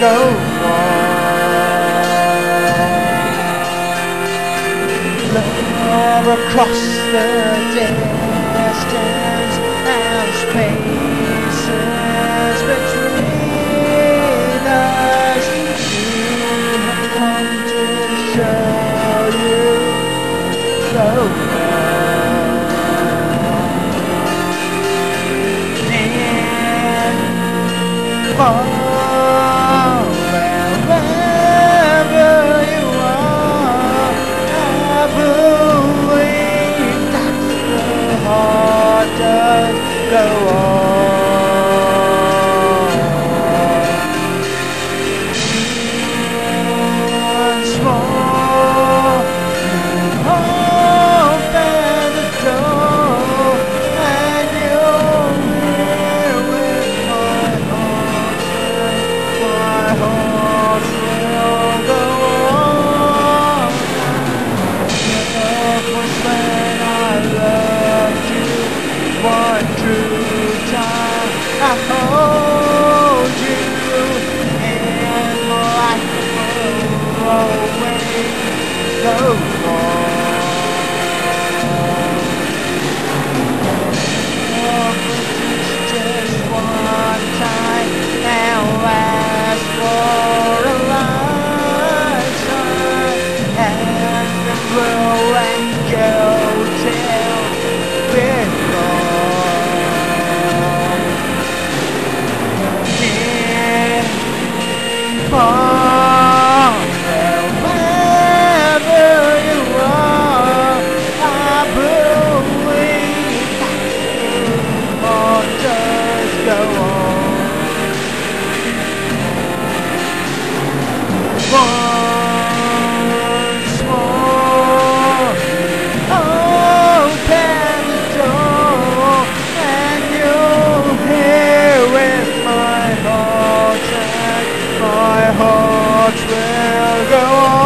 go on, There across the distance and spaces between us, you have come to show you so well. And my home. watch where I go